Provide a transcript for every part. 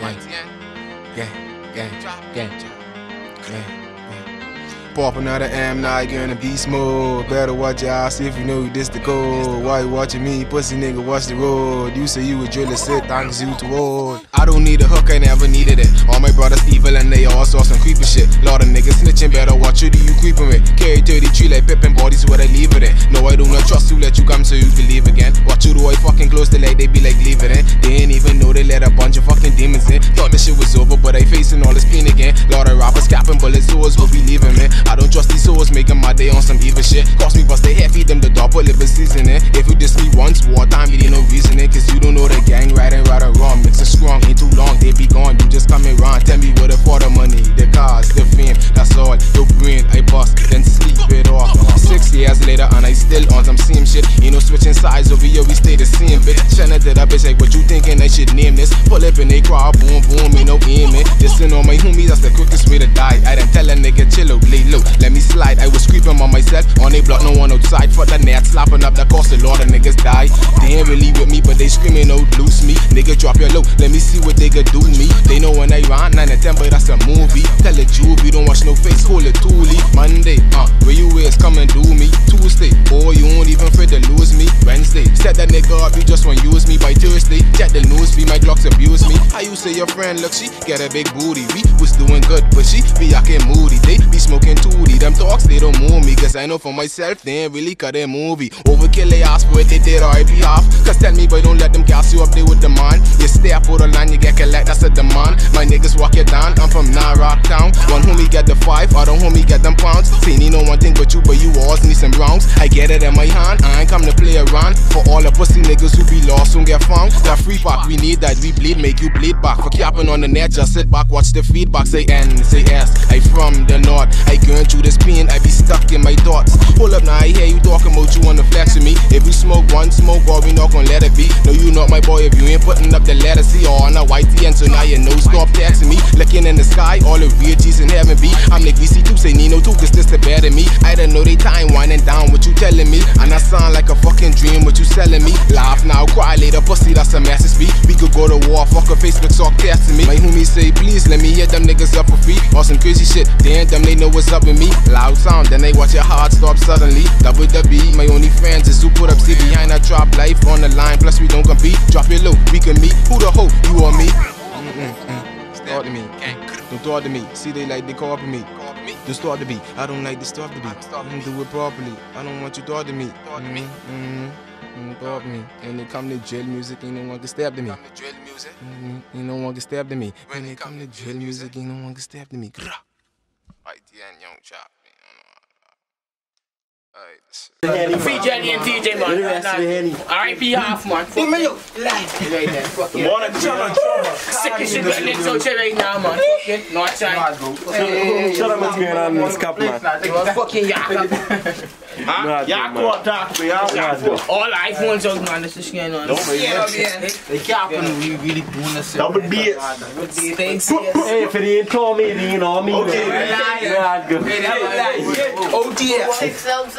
Gang. Gang. gang Pop another M, now you gonna beast mode. Better watch your ass if you know this the code. Why you watching me, pussy nigga, watch the road. You say you a driller, sit thanks you to old. I don't need a hook, I never needed it. All my brothers evil and they all saw some creepy shit. Lot of niggas snitching, better watch who do you creeping with. Carry 33 like Pippin bodies where they leave it in. No, I do not trust you, let you come so you believe again. Watch you do I fucking close the like they be like all this pain again. Lot of rappers capping bullets, swords will be leaving me. I don't trust these souls, making my day on some evil shit. Cost me bust they head, feed them the put liver seasoning. If you diss me once, wartime, you ain't no reasoning. Cause you don't know the gang, right and right or wrong. Mixing strong, ain't too long, they be gone. Switching sides over here, we stay the same, bitch. Shanna did a bitch like what you thinking I should name this. Pull up and they cry, boom, boom, ain't no aiming. Dissing on my homies, that's the quickest way to die. I done tell a nigga chill out, lay low, let me slide. I was creeping on myself, on a block, no one outside. For the net, slapping up the cost, a lot of niggas die. They ain't really with me, but they screaming out, loose me. Nigga, drop your low, let me see what they could do me. They know when I run 9 and 10, but that's a movie. Tell a juvie, don't watch no face, hold it toolie. Monday, uh, where you is, come and do me. Set that nigga up, you just want use me. By Thursday, check the news feed, my Glocks abuse me. How you say your friend, look, she get a big booty. We was doing good, but she be acting moody. They be smoking tootie, them talks, they don't move me. Cause I know for myself, they ain't really cut a movie. Overkill, they ask for it, they did RIP half. Cause tell me, boy, don't let them gas you up there with the man. You stay up for the line, you get collect, that's a demand. My niggas walk you down, I'm from Nara town. One homie get the five, other homie get them pounds. See, me know one thing but you, but you always need some rounds. I get it in my hand, I ain't come to play around. For all the pussy niggas who be lost, soon get found. That free pack, we need that, we bleed, make you bleed back. For capping on the net, just sit back, watch the feedback. Say N, say S, I from the north. I going through this pain, I be stuck in my thoughts. Hold up now, I hear you talking about you wanna flex with me. If we smoke one smoke, or we not gonna let it be. No, you not my boy if you ain't putting up the letter C or on a white and so now you know stop texting me. Looking in the sky, all the real G's in heaven be. I'm like VC2, say Nino 2, cause this the better me. I don't know they time winding down what you telling me. And I sound like a fucking dream, what you selling me. Laugh now, cry later, pussy, that's a message speak. We could go to war, fuck a Facebook, talk testing me. My homies say, please let me hit them niggas up for free. Or some crazy shit, they ain't them, they know what's up with me. Loud sound, then they watch your heart stop suddenly. Double the beat, my only fans is who put up see behind that drop life on the line. Plus, we don't compete. Drop it low, we can meet. Who the hoe, you or me? Talk to me. Don't talk to me. See, they like they call for me. Don't start the beat. I don't like to start the beat. Mm, do it properly. I don't want you to talk to me. Mm, mm, to me. And they come to drill music, ain't no one can stab to me. Ain't no one can stab to me. When they come to drill music, ain't no one can stab to me. Right, the young chop. Alright, Free Jenny and TJ, man. The rest of the Henny. R.I.P. half, man. Fuck me up. Right there. Fuck yeah. Wanna Sick as shit getting into out right now, man. Fucking North side. Shut up, what's going on in this cup, man? You fucking yak. Nah, Y'all man. can't talk to me. Y'all can't. All iPhones out, man. This is going on. Don't be Yeah, rich. yeah. They capping, we really doing this. Double B's. Stay serious. Hey, if it ain't Tommy, it ain't on me. Okay, man.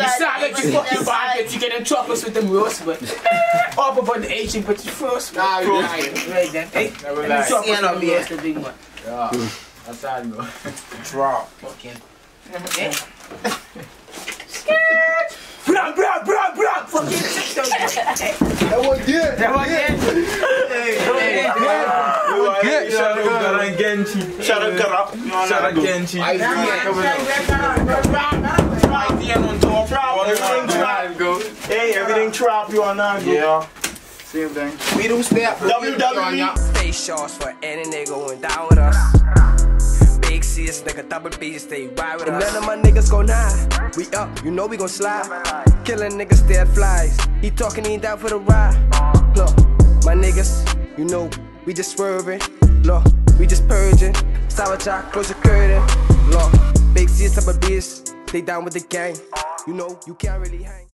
Man. Yeah, good. Hey, that was like, dear. You like you fucking bad that you get in troubles with them roast, but up about the Asian, but you first. Nah, right, right then. Hey, let me relax. trouble Yeah, no, with the the big one. That's how you go. Drop. Fucking. Scared? Bra, bra, bra, bra. Fucking six thousand. That was good. That was it. Hey, hey, Good. Shout out Garan Genchi. Shout out Garap. Shout out Genchi. Idea on top. Everything trap. Hey, everything trap. You are not good. Yeah. Same thing. We don't step. WWE. Face shots for any nigga going down with us. Big CS nigga, double B, stay right with us. None of my niggas go nine. We up, you know we gon' slide. Killing niggas dead flies. He talking, he ain't down for the ride. Look, my niggas, you know we just swerving. Look, we just purging. Sour chalk, close your curtain. Look, big CS double B's, stay down with the gang. You know you can't really hang.